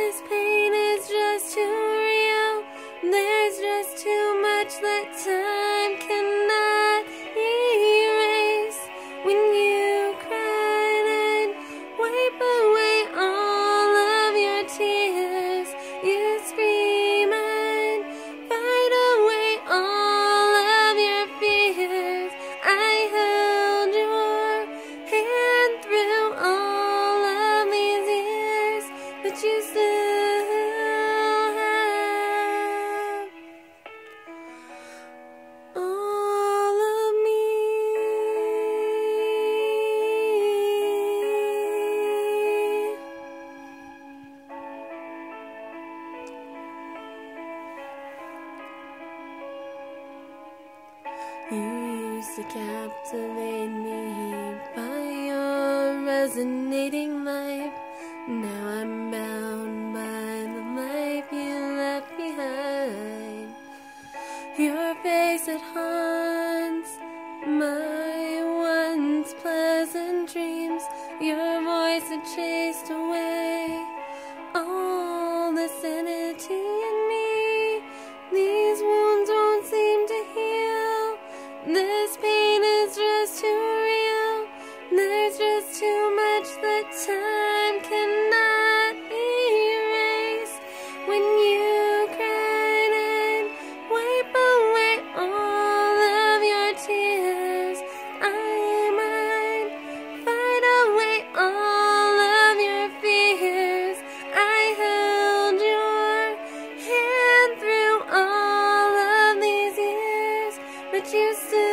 This pain You used to captivate me by your resonating life. Now I'm bound by the life you left behind. Your face it haunts my once pleasant dreams. Your voice had chased away all the sanity that time cannot erase. When you cried and wipe away all of your tears, I might fight away all of your fears. I held your hand through all of these years, but you still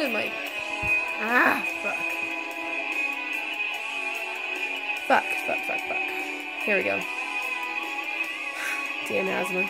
With my. Ah, fuck. Fuck, fuck, fuck, fuck. Here we go. Damn asthma.